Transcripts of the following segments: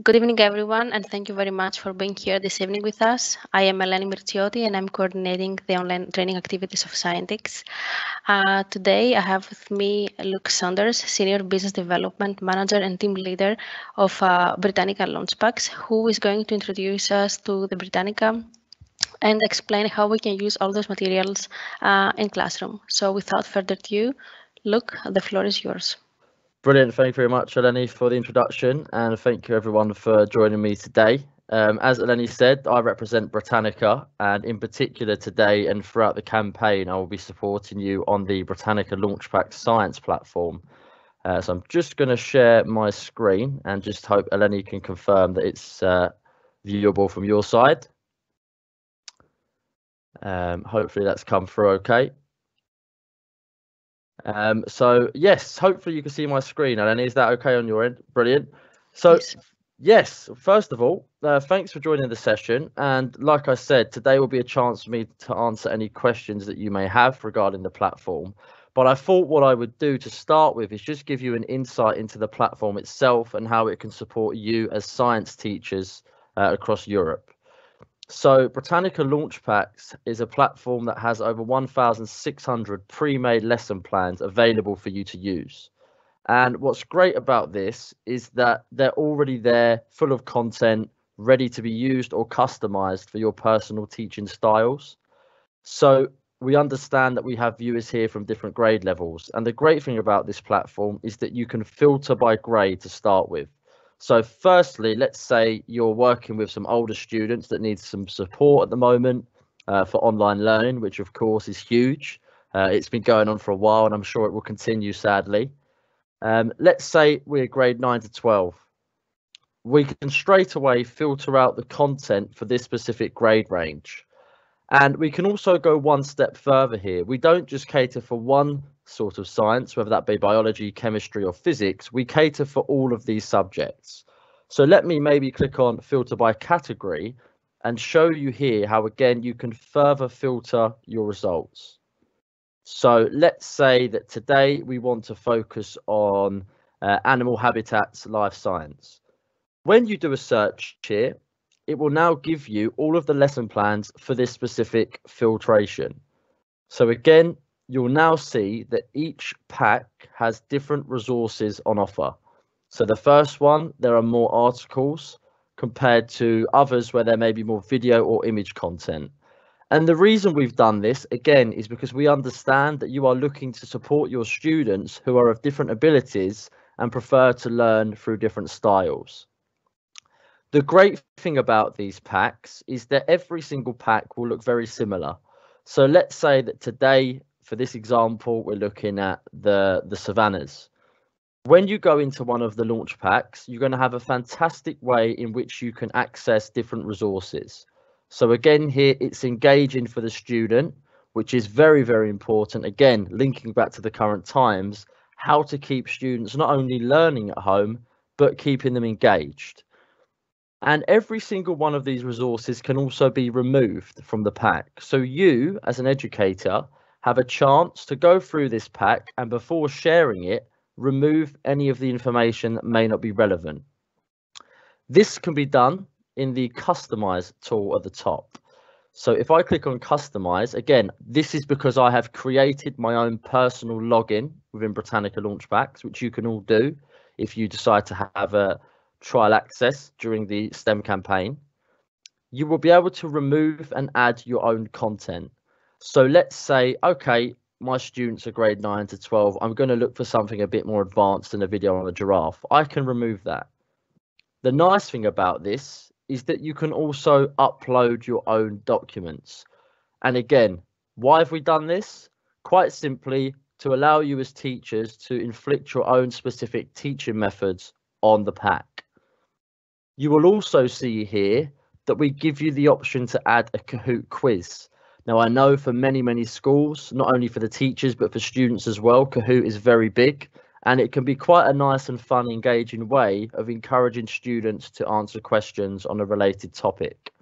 Good evening, everyone, and thank you very much for being here this evening with us. I am Eleni Mirciotti, and I'm coordinating the online training activities of Scientix. Uh, today, I have with me Luke Saunders, Senior Business Development Manager and Team Leader of uh, Britannica Launchpacks, who is going to introduce us to the Britannica and explain how we can use all those materials uh, in classroom. So without further ado, Luke, the floor is yours. Brilliant. Thank you very much, Eleni, for the introduction, and thank you everyone for joining me today. Um, as Eleni said, I represent Britannica, and in particular today and throughout the campaign, I will be supporting you on the Britannica Launchpack Science platform. Uh, so I'm just going to share my screen and just hope Eleni can confirm that it's uh, viewable from your side. Um, hopefully that's come through okay. Um, so yes, hopefully you can see my screen, and is that okay on your end? Brilliant. So yes, yes first of all, uh, thanks for joining the session. And like I said, today will be a chance for me to answer any questions that you may have regarding the platform. But I thought what I would do to start with is just give you an insight into the platform itself and how it can support you as science teachers uh, across Europe. So Britannica Launch Packs is a platform that has over 1,600 pre-made lesson plans available for you to use. And what's great about this is that they're already there, full of content, ready to be used or customized for your personal teaching styles. So we understand that we have viewers here from different grade levels. And the great thing about this platform is that you can filter by grade to start with. So firstly, let's say you're working with some older students that need some support at the moment uh, for online learning, which of course is huge. Uh, it's been going on for a while and I'm sure it will continue sadly. Um, let's say we're grade 9 to 12. We can straight away filter out the content for this specific grade range. And we can also go one step further here. We don't just cater for one sort of science, whether that be biology, chemistry, or physics. We cater for all of these subjects. So let me maybe click on filter by category and show you here how, again, you can further filter your results. So let's say that today we want to focus on uh, animal habitats, life science. When you do a search here, it will now give you all of the lesson plans for this specific filtration. So again, you'll now see that each pack has different resources on offer. So the first one, there are more articles compared to others where there may be more video or image content. And the reason we've done this, again, is because we understand that you are looking to support your students who are of different abilities and prefer to learn through different styles. The great thing about these packs is that every single pack will look very similar. So let's say that today, for this example, we're looking at the, the savannas. When you go into one of the launch packs, you're going to have a fantastic way in which you can access different resources. So again, here it's engaging for the student, which is very, very important. Again, linking back to the current times, how to keep students not only learning at home, but keeping them engaged. And every single one of these resources can also be removed from the pack. So you, as an educator, have a chance to go through this pack and before sharing it, remove any of the information that may not be relevant. This can be done in the customize tool at the top. So if I click on customize, again, this is because I have created my own personal login within Britannica Launchpacks, which you can all do if you decide to have a trial access during the STEM campaign, you will be able to remove and add your own content. So let's say, okay, my students are grade 9 to 12. I'm going to look for something a bit more advanced than a video on a giraffe. I can remove that. The nice thing about this is that you can also upload your own documents. And again, why have we done this? Quite simply to allow you as teachers to inflict your own specific teaching methods on the pack. You will also see here that we give you the option to add a Kahoot quiz. Now, I know for many, many schools, not only for the teachers, but for students as well, Kahoot is very big and it can be quite a nice and fun, engaging way of encouraging students to answer questions on a related topic.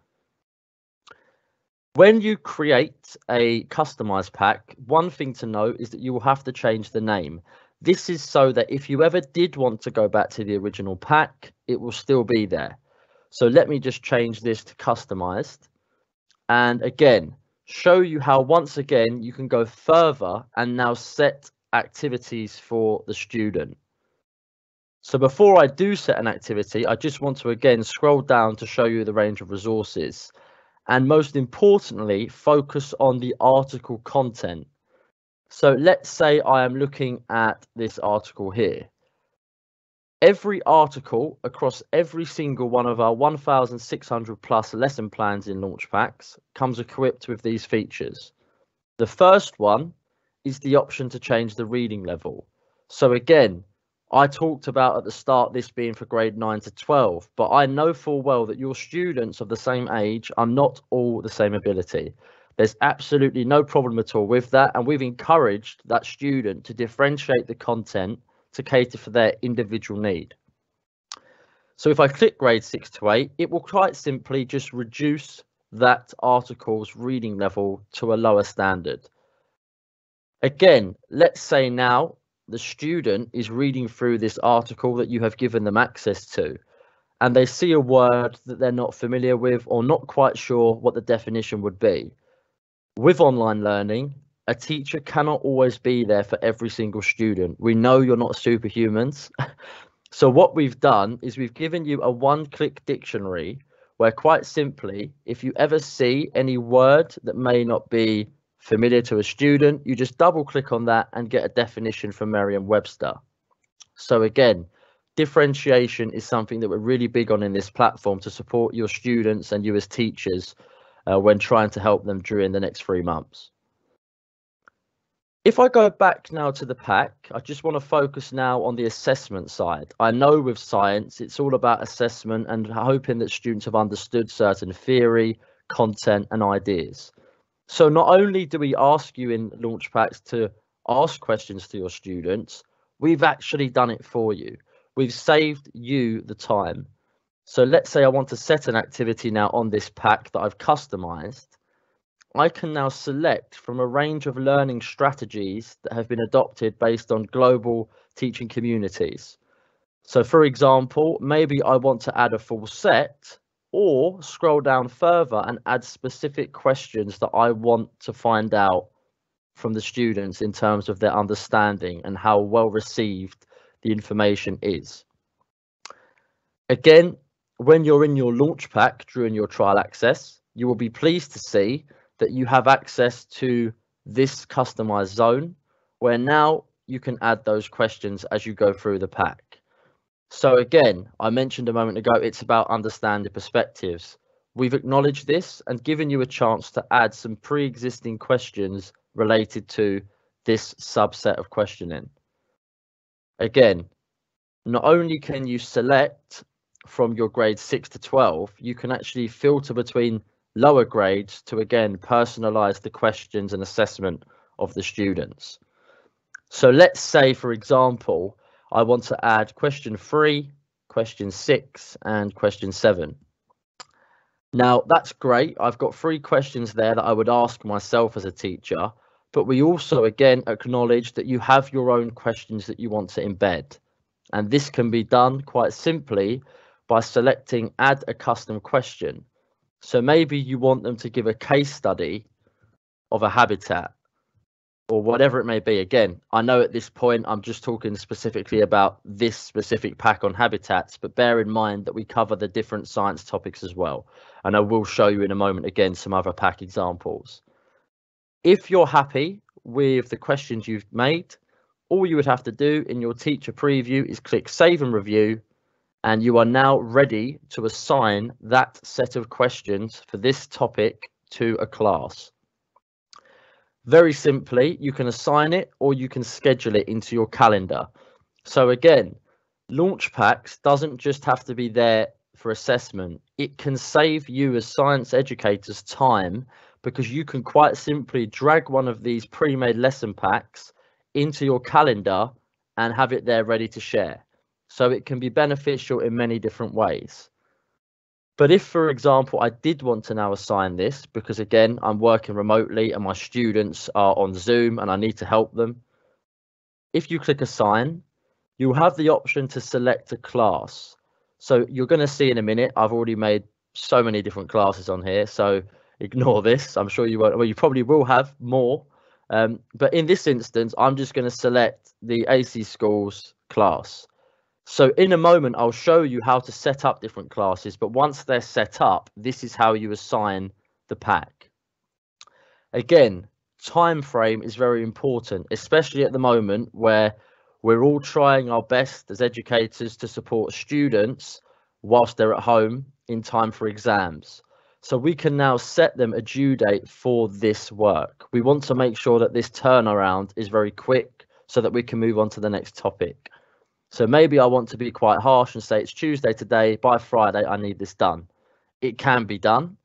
When you create a customized pack, one thing to note is that you will have to change the name. This is so that if you ever did want to go back to the original pack, it will still be there. So let me just change this to customized. And again, show you how once again you can go further and now set activities for the student. So before I do set an activity, I just want to again scroll down to show you the range of resources. And most importantly, focus on the article content. So let's say I am looking at this article here. Every article across every single one of our 1,600 plus lesson plans in launch packs comes equipped with these features. The first one is the option to change the reading level. So again, I talked about at the start this being for grade 9 to 12, but I know full well that your students of the same age are not all the same ability. There's absolutely no problem at all with that, and we've encouraged that student to differentiate the content to cater for their individual need. So if I click grade 6 to 8, it will quite simply just reduce that article's reading level to a lower standard. Again, let's say now the student is reading through this article that you have given them access to and they see a word that they're not familiar with or not quite sure what the definition would be. With online learning, a teacher cannot always be there for every single student. We know you're not superhumans. so what we've done is we've given you a one-click dictionary where quite simply, if you ever see any word that may not be familiar to a student, you just double click on that and get a definition from Merriam-Webster. So again, differentiation is something that we're really big on in this platform to support your students and you as teachers uh, when trying to help them during the next three months. If I go back now to the pack, I just want to focus now on the assessment side. I know with science, it's all about assessment and hoping that students have understood certain theory, content and ideas. So not only do we ask you in launch packs to ask questions to your students, we've actually done it for you. We've saved you the time. So let's say I want to set an activity now on this pack that I've customized. I can now select from a range of learning strategies that have been adopted based on global teaching communities. So for example, maybe I want to add a full set or scroll down further and add specific questions that I want to find out from the students in terms of their understanding and how well received the information is. Again, when you're in your launch pack during your trial access, you will be pleased to see that you have access to this customized zone where now you can add those questions as you go through the pack. So again, I mentioned a moment ago, it's about understanding perspectives. We've acknowledged this and given you a chance to add some pre-existing questions related to this subset of questioning. Again, not only can you select from your grade 6 to 12, you can actually filter between lower grades to again personalize the questions and assessment of the students. So let's say, for example, I want to add question three, question six, and question seven. Now, that's great. I've got three questions there that I would ask myself as a teacher, but we also, again, acknowledge that you have your own questions that you want to embed. And this can be done quite simply by selecting add a custom question. So maybe you want them to give a case study of a habitat or whatever it may be. Again, I know at this point I'm just talking specifically about this specific pack on habitats, but bear in mind that we cover the different science topics as well. And I will show you in a moment again some other pack examples. If you're happy with the questions you've made, all you would have to do in your teacher preview is click save and review and you are now ready to assign that set of questions for this topic to a class. Very simply, you can assign it or you can schedule it into your calendar. So again, Launchpacks doesn't just have to be there for assessment. It can save you as science educators time because you can quite simply drag one of these pre-made lesson packs into your calendar and have it there ready to share. So it can be beneficial in many different ways. But if, for example, I did want to now assign this, because again, I'm working remotely and my students are on Zoom and I need to help them, if you click assign, you'll have the option to select a class. So you're going to see in a minute, I've already made so many different classes on here. So ignore this. I'm sure you won't, well, you probably will have more. Um, but in this instance, I'm just going to select the AC Schools class. So in a moment, I'll show you how to set up different classes. But once they're set up, this is how you assign the pack. Again, time frame is very important, especially at the moment where we're all trying our best as educators to support students whilst they're at home in time for exams. So we can now set them a due date for this work. We want to make sure that this turnaround is very quick so that we can move on to the next topic. So maybe I want to be quite harsh and say it's Tuesday today, by Friday I need this done. It can be done.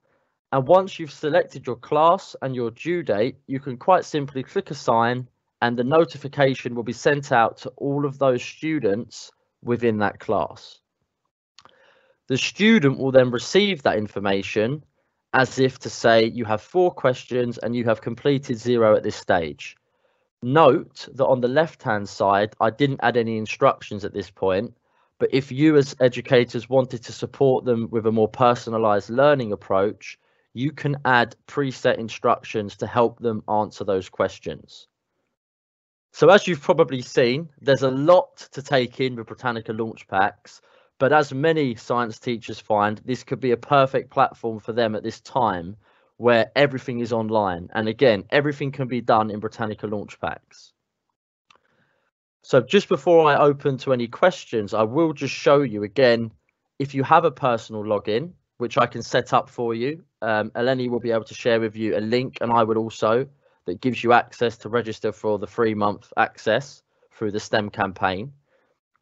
And once you've selected your class and your due date, you can quite simply click assign and the notification will be sent out to all of those students within that class. The student will then receive that information as if to say you have four questions and you have completed zero at this stage. Note that on the left hand side, I didn't add any instructions at this point, but if you as educators wanted to support them with a more personalized learning approach, you can add preset instructions to help them answer those questions. So as you've probably seen, there's a lot to take in with Britannica launch packs, but as many science teachers find, this could be a perfect platform for them at this time where everything is online. And again, everything can be done in Britannica launch packs. So just before I open to any questions, I will just show you again, if you have a personal login, which I can set up for you, um, Eleni will be able to share with you a link and I would also that gives you access to register for the three month access through the STEM campaign.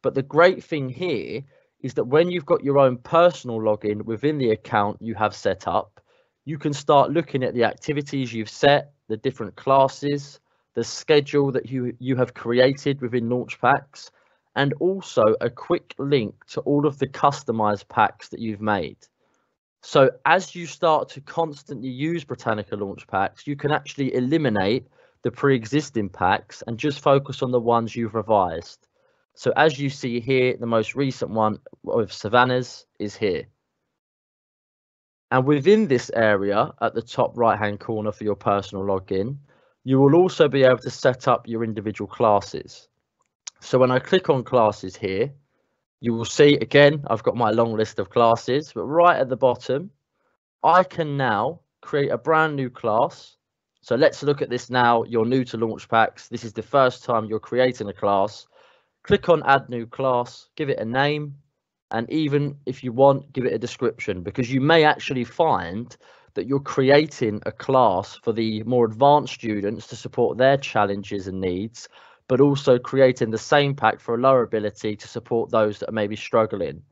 But the great thing here is that when you've got your own personal login within the account you have set up, you can start looking at the activities you've set, the different classes, the schedule that you, you have created within launch packs, and also a quick link to all of the customized packs that you've made. So as you start to constantly use Britannica launch packs, you can actually eliminate the pre-existing packs and just focus on the ones you've revised. So as you see here, the most recent one of Savannah's is here. And within this area at the top right hand corner for your personal login, you will also be able to set up your individual classes. So when I click on classes here, you will see again, I've got my long list of classes, but right at the bottom, I can now create a brand new class. So let's look at this now. You're new to Launchpacks. This is the first time you're creating a class. Click on add new class, give it a name, and even if you want, give it a description because you may actually find that you're creating a class for the more advanced students to support their challenges and needs but also creating the same pack for a lower ability to support those that are maybe struggling.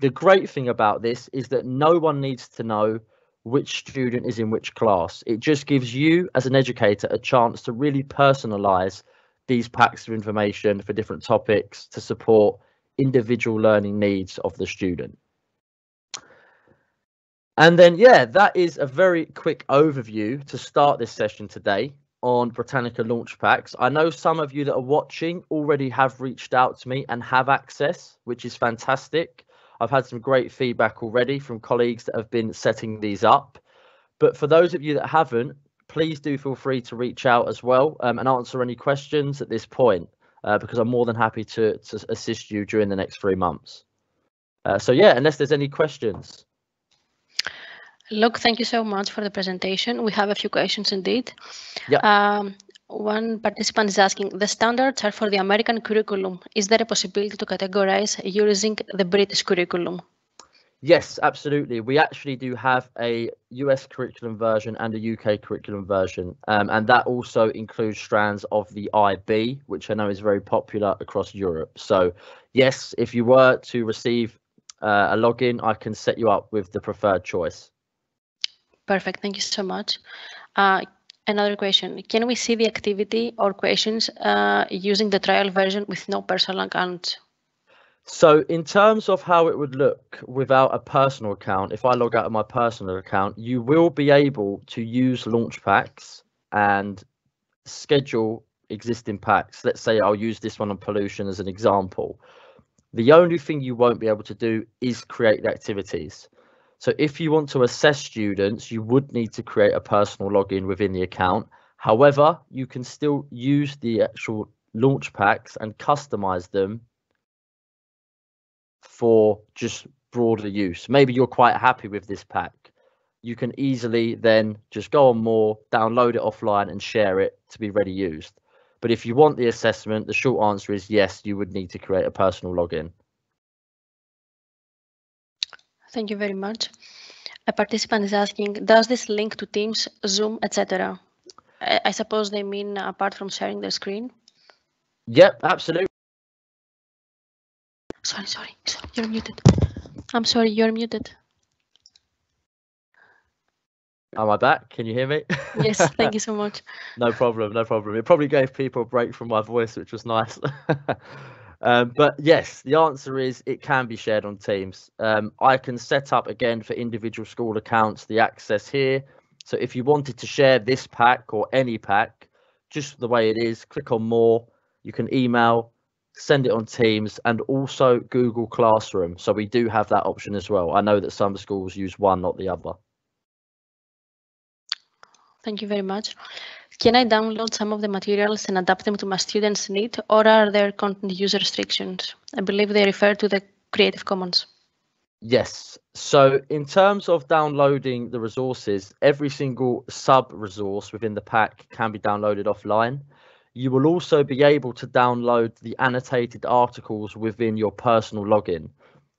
The great thing about this is that no one needs to know which student is in which class. It just gives you as an educator a chance to really personalize these packs of information for different topics to support individual learning needs of the student. And then, yeah, that is a very quick overview to start this session today on Britannica launch packs. I know some of you that are watching already have reached out to me and have access, which is fantastic. I've had some great feedback already from colleagues that have been setting these up. But for those of you that haven't, please do feel free to reach out as well um, and answer any questions at this point, uh, because I'm more than happy to, to assist you during the next three months. Uh, so yeah, unless there's any questions. Luke, thank you so much for the presentation. We have a few questions indeed. Yeah. Um, one participant is asking, the standards are for the American curriculum. Is there a possibility to categorize using the British curriculum? Yes, absolutely. We actually do have a US curriculum version and a UK curriculum version, um, and that also includes strands of the IB, which I know is very popular across Europe. So, yes, if you were to receive uh, a login, I can set you up with the preferred choice. Perfect. Thank you so much. Uh, another question. Can we see the activity or questions uh, using the trial version with no personal account? So in terms of how it would look without a personal account, if I log out of my personal account, you will be able to use launch packs and schedule existing packs. Let's say I'll use this one on pollution as an example. The only thing you won't be able to do is create the activities. So if you want to assess students, you would need to create a personal login within the account. However, you can still use the actual launch packs and customize them for just broader use. Maybe you're quite happy with this pack. You can easily then just go on more, download it offline and share it to be ready used. But if you want the assessment, the short answer is yes, you would need to create a personal login. Thank you very much. A participant is asking, does this link to Teams, Zoom, etc.? I, suppose they mean apart from sharing their screen? Yep, absolutely. Sorry, sorry, sorry, you're muted. I'm sorry, you're muted. Am I back? Can you hear me? Yes, thank you so much. no problem, no problem. It probably gave people a break from my voice, which was nice. um, but yes, the answer is it can be shared on Teams. Um, I can set up again for individual school accounts the access here. So if you wanted to share this pack or any pack, just the way it is, click on more. You can email, send it on Teams, and also Google Classroom. So we do have that option as well. I know that some schools use one, not the other. Thank you very much. Can I download some of the materials and adapt them to my students' need, or are there content use restrictions? I believe they refer to the Creative Commons. Yes. So in terms of downloading the resources, every single sub resource within the pack can be downloaded offline. You will also be able to download the annotated articles within your personal login.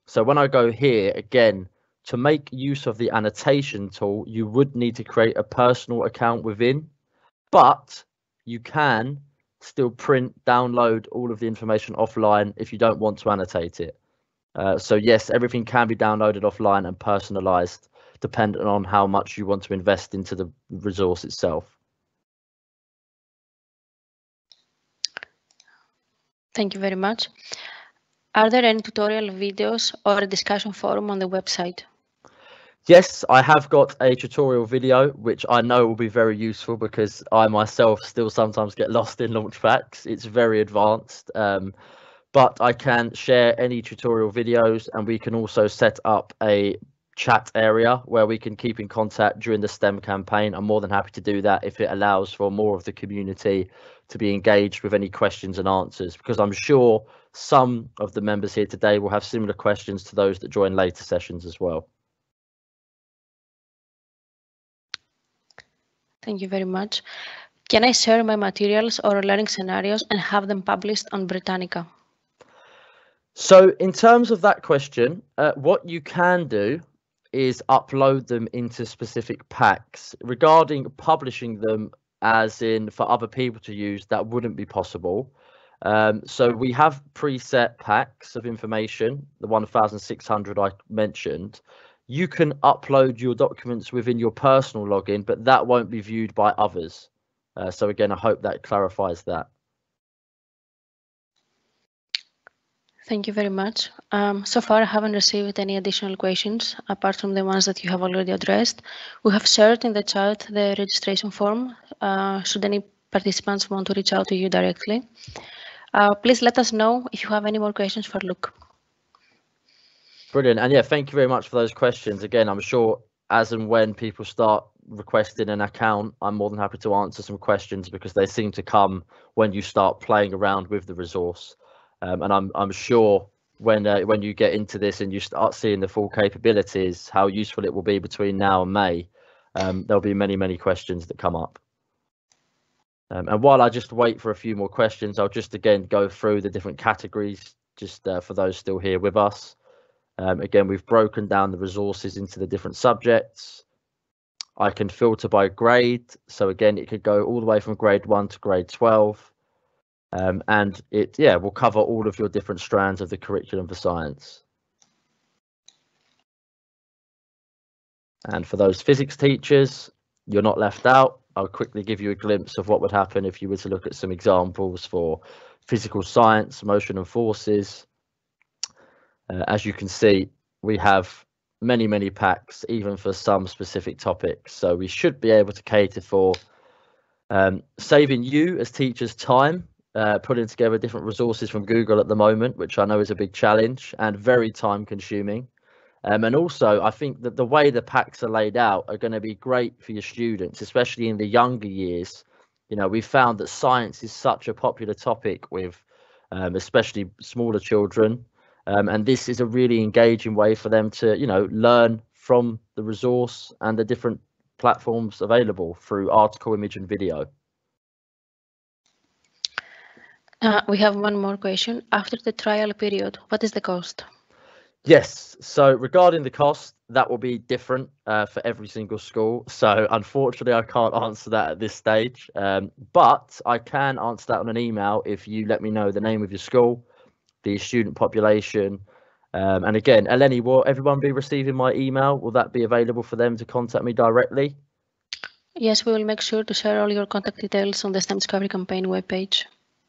So when I go here again, to make use of the annotation tool, you would need to create a personal account within, but you can still print, download all of the information offline if you don't want to annotate it. Uh, so yes, everything can be downloaded offline and personalized depending on how much you want to invest into the resource itself. Thank you very much. Are there any tutorial videos or a discussion forum on the website? Yes, I have got a tutorial video, which I know will be very useful because I myself still sometimes get lost in launch packs. It's very advanced, um, but I can share any tutorial videos and we can also set up a chat area where we can keep in contact during the STEM campaign. I'm more than happy to do that if it allows for more of the community to be engaged with any questions and answers, because I'm sure some of the members here today will have similar questions to those that join later sessions as well. Thank you very much. Can I share my materials or learning scenarios and have them published on Britannica? So in terms of that question, uh, what you can do is upload them into specific packs. Regarding publishing them as in for other people to use, that wouldn't be possible. Um, so we have preset packs of information, the 1,600 I mentioned, you can upload your documents within your personal login, but that won't be viewed by others. Uh, so again, I hope that clarifies that. Thank you very much. Um, so far, I haven't received any additional questions apart from the ones that you have already addressed. We have shared in the chat the registration form. Uh, should any participants want to reach out to you directly, uh, please let us know if you have any more questions for Luke. Brilliant. And yeah, thank you very much for those questions. Again, I'm sure as and when people start requesting an account, I'm more than happy to answer some questions because they seem to come when you start playing around with the resource. Um, and I'm I'm sure when uh, when you get into this and you start seeing the full capabilities, how useful it will be between now and May, um, there'll be many many questions that come up. Um, and while I just wait for a few more questions, I'll just again go through the different categories just uh, for those still here with us. Um, again, we've broken down the resources into the different subjects. I can filter by grade. So again, it could go all the way from grade one to grade 12. Um, and it, yeah, will cover all of your different strands of the curriculum for science. And for those physics teachers, you're not left out. I'll quickly give you a glimpse of what would happen if you were to look at some examples for physical science, motion and forces, uh, as you can see, we have many, many packs, even for some specific topics. So we should be able to cater for Um, saving you as teachers time, uh, putting together different resources from Google at the moment, which I know is a big challenge and very time consuming. Um, and also, I think that the way the packs are laid out are going to be great for your students, especially in the younger years. You know, we found that science is such a popular topic with um, especially smaller children. Um, and this is a really engaging way for them to, you know, learn from the resource and the different platforms available through article, image, and video. Uh, we have one more question. After the trial period, what is the cost? Yes. So regarding the cost, that will be different uh, for every single school. So unfortunately, I can't answer that at this stage. Um, but I can answer that on an email if you let me know the name of your school, the student population. Um, and again, Eleni, will everyone be receiving my email? Will that be available for them to contact me directly? Yes, we will make sure to share all your contact details on the STEM Discovery Campaign webpage.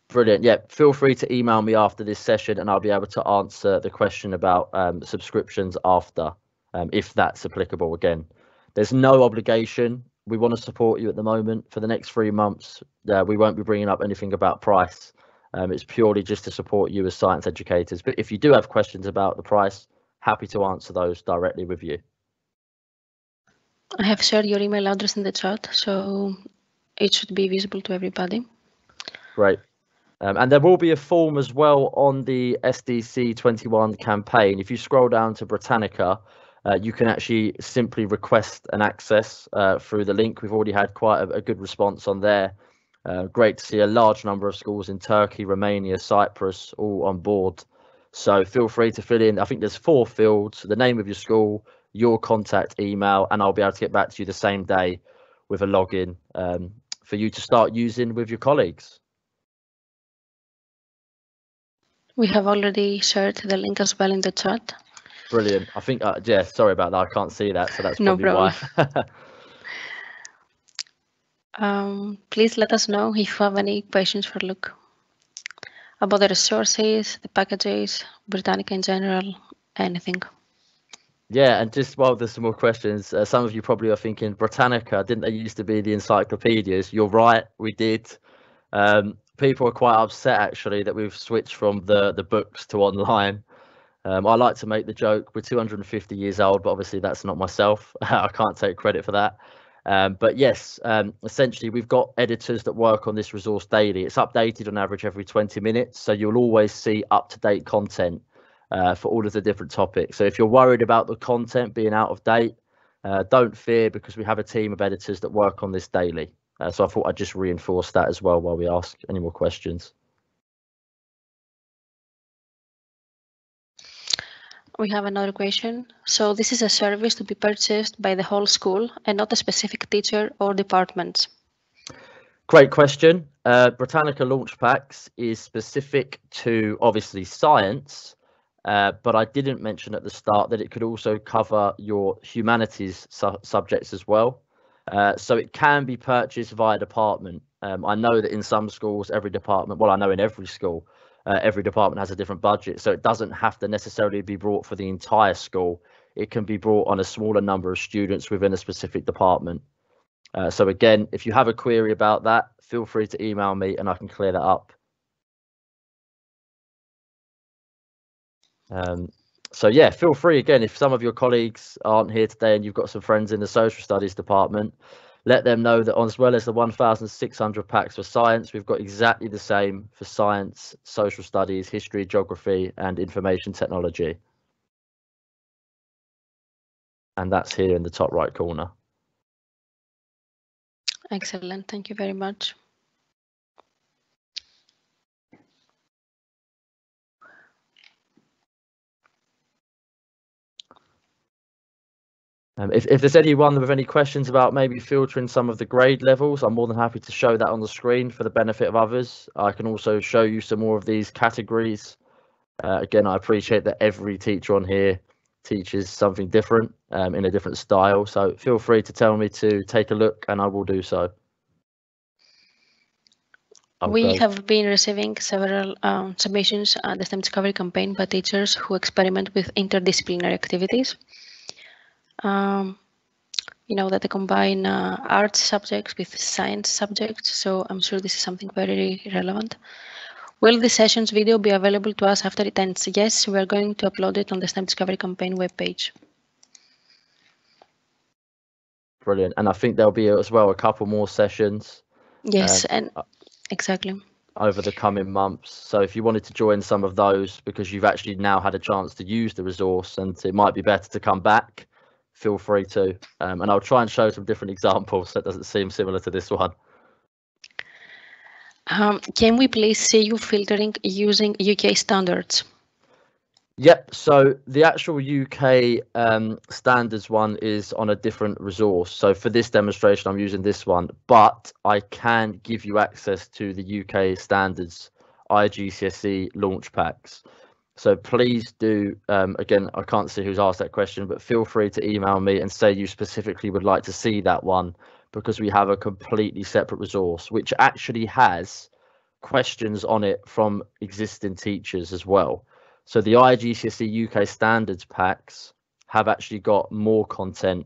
Brilliant. Yeah, feel free to email me after this session and I'll be able to answer the question about um, subscriptions after, um, if that's applicable again. There's no obligation. We want to support you at the moment. For the next three months, uh, we won't be bringing up anything about price. Um, it's purely just to support you as science educators. But if you do have questions about the price, happy to answer those directly with you. I have shared your email address in the chat, so it should be visible to everybody. Great. Um, and there will be a form as well on the SDC 21 campaign. If you scroll down to Britannica, uh, you can actually simply request an access uh, through the link. We've already had quite a, a good response on there. Uh, great to see a large number of schools in Turkey, Romania, Cyprus all on board. So feel free to fill in. I think there's four fields, the name of your school, your contact email, and I'll be able to get back to you the same day with a login um, for you to start using with your colleagues. We have already shared the link as well in the chat. Brilliant. I think, uh, yeah, sorry about that. I can't see that, so that's probably no why. um, please let us know if you have any questions for Luke about the resources, the packages, Britannica in general, anything. Yeah, and just while there's some more questions, uh, some of you probably are thinking Britannica, didn't they used to be the encyclopedias? You're right, we did. Um, people are quite upset actually that we've switched from the the books to online. Um, I like to make the joke we're 250 years old, but obviously that's not myself. I can't take credit for that. Um, but yes, um, essentially we've got editors that work on this resource daily. It's updated on average every 20 minutes, so you'll always see up-to-date content uh, for all of the different topics. So if you're worried about the content being out of date, uh, don't fear because we have a team of editors that work on this daily. Uh, so I thought I'd just reinforce that as well while we ask any more questions. We have another question. So this is a service to be purchased by the whole school and not a specific teacher or department. Great question. Uh, Britannica Launch Packs is specific to obviously science, uh, but I didn't mention at the start that it could also cover your humanities su subjects as well. Uh, so it can be purchased via department. Um, I know that in some schools, every department, well, I know in every school, uh, every department has a different budget. So it doesn't have to necessarily be brought for the entire school. It can be brought on a smaller number of students within a specific department. Uh, so again, if you have a query about that, feel free to email me and I can clear that up. Um, so yeah, feel free again if some of your colleagues aren't here today and you've got some friends in the social studies department, let them know that as well as the 1,600 packs for science, we've got exactly the same for science, social studies, history, geography, and information technology. And that's here in the top right corner. Excellent. Thank you very much. Um, if, if there's anyone with any questions about maybe filtering some of the grade levels, I'm more than happy to show that on the screen for the benefit of others. I can also show you some more of these categories. Uh, again, I appreciate that every teacher on here teaches something different um, in a different style. So feel free to tell me to take a look and I will do so. we have been receiving several um, submissions at the STEM Discovery campaign by teachers who experiment with interdisciplinary activities. Um, you know that they combine uh, arts subjects with science subjects. So I'm sure this is something very relevant. Will the sessions video be available to us after it ends? Yes, we are going to upload it on the STEM Discovery Campaign webpage. Brilliant. And I think there'll be as well a couple more sessions. Yes, uh, and exactly. Over the coming months. So if you wanted to join some of those because you've actually now had a chance to use the resource and it might be better to come back, feel free to. Um, and I'll try and show some different examples that doesn't seem similar to this one. Um, can we please see you filtering using UK standards? Yep. So the actual UK um, standards one is on a different resource. So for this demonstration, I'm using this one, but I can give you access to the UK standards IGCSE launch packs. So please do, um, again, I can't see who's asked that question, but feel free to email me and say you specifically would like to see that one because we have a completely separate resource, which actually has questions on it from existing teachers as well. So the IGCSE UK standards packs have actually got more content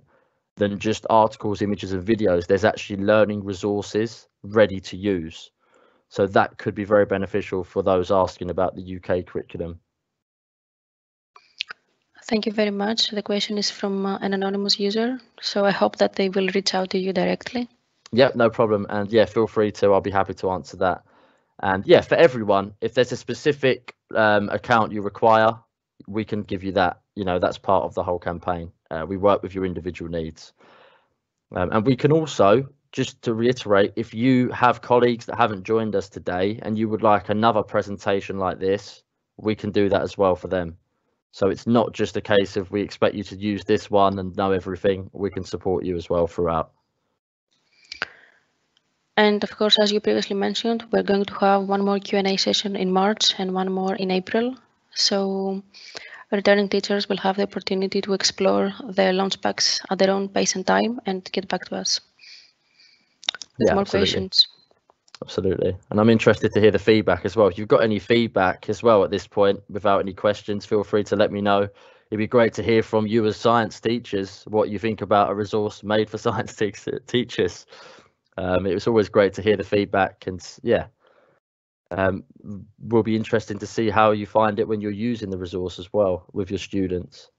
than just articles, images, and videos. There's actually learning resources ready to use. So that could be very beneficial for those asking about the UK curriculum. Thank you very much. The question is from uh, an anonymous user. So I hope that they will reach out to you directly. Yeah, no problem. And yeah, feel free to. I'll be happy to answer that. And yeah, for everyone, if there's a specific um, account you require, we can give you that. You know, that's part of the whole campaign. Uh, we work with your individual needs. Um, and we can also, just to reiterate, if you have colleagues that haven't joined us today and you would like another presentation like this, we can do that as well for them. So it's not just a case of we expect you to use this one and know everything. We can support you as well throughout. And of course, as you previously mentioned, we're going to have one more Q&A session in March and one more in April. So returning teachers will have the opportunity to explore the launch packs at their own pace and time and get back to us with yeah, more absolutely. questions. Absolutely. And I'm interested to hear the feedback as well. If you've got any feedback as well at this point, without any questions, feel free to let me know. It'd be great to hear from you as science teachers what you think about a resource made for science te teachers um, it was always great to hear the feedback and yeah um, will be interesting to see how you find it when you're using the resource as well with your students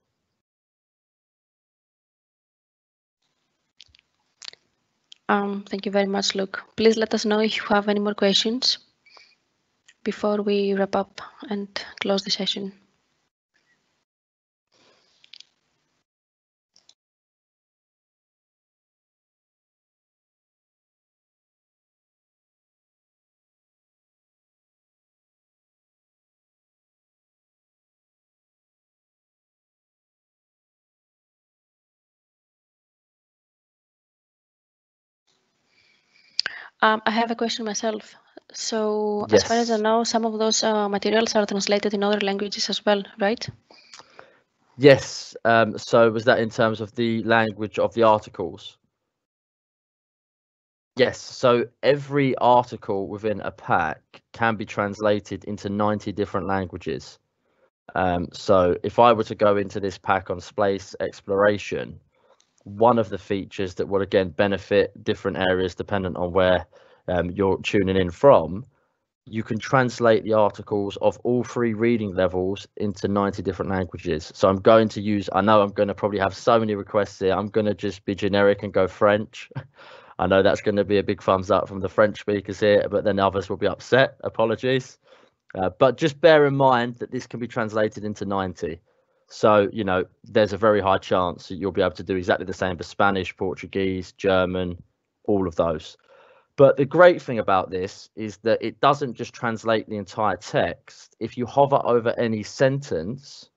um, thank you very much luke. Please let us know if you have any more questions before we wrap up and close the session Um, I have a question myself. So yes. as far as I know, some of those uh, materials are translated in other languages as well, right? Yes. Um, so was that in terms of the language of the articles? Yes. So every article within a pack can be translated into 90 different languages. Um, so if I were to go into this pack on space exploration, one of the features that will again benefit different areas dependent on where um, you're tuning in from you can translate the articles of all three reading levels into 90 different languages. So i'm going to use i know i'm going to probably have so many requests here i'm going to just be generic and go french. I know that's going to be a big thumbs up from the french speakers here but then others will be upset. Apologies. Uh, but just bear in mind that this can be translated into 90 so, you know, there's a very high chance that you'll be able to do exactly the same for Spanish, Portuguese, German, all of those. But the great thing about this is that it doesn't just translate the entire text. If you hover over any sentence,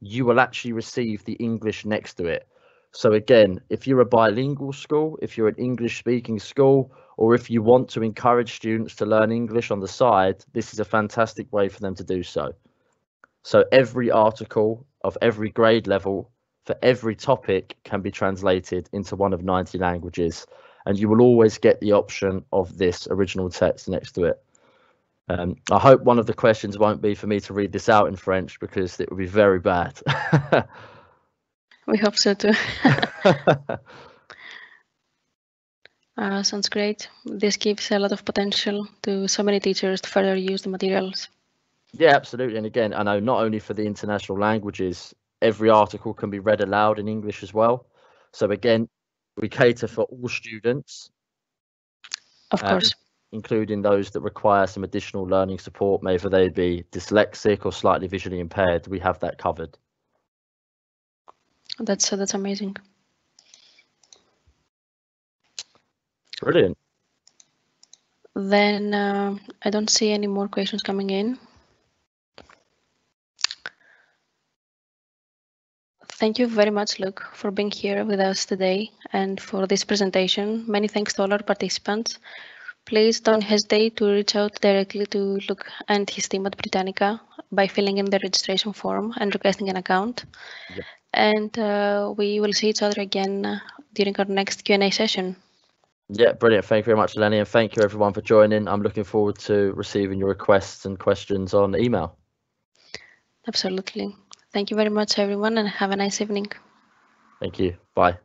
you will actually receive the English next to it. So again, if you're a bilingual school, if you're an English speaking school, or if you want to encourage students to learn English on the side, this is a fantastic way for them to do so. So every article of every grade level for every topic can be translated into one of 90 languages and you will always get the option of this original text next to it. Um, I hope one of the questions won't be for me to read this out in French because it would be very bad. we hope so too. Uh, sounds great. This gives a lot of potential to so many teachers to further use the materials. Yeah, absolutely. And again, I know not only for the international languages, every article can be read aloud in English as well. So again, we cater for all students. Of course. Including those that require some additional learning support, maybe they be dyslexic or slightly visually impaired. We have that covered. That's uh, that's amazing. Brilliant. Then uh, I don't see any more questions coming in. Thank you very much, Luke, for being here with us today and for this presentation. Many thanks to all our participants. Please don't hesitate to reach out directly to Luke and his team at Britannica by filling in the registration form and requesting an account. Yep. And uh, we will see each other again during our next Q&A session. Yeah, brilliant. Thank you very much, Lenny, and thank you everyone for joining. I'm looking forward to receiving your requests and questions on email. Absolutely. Thank you very much, everyone, and have a nice evening. Thank you. Bye.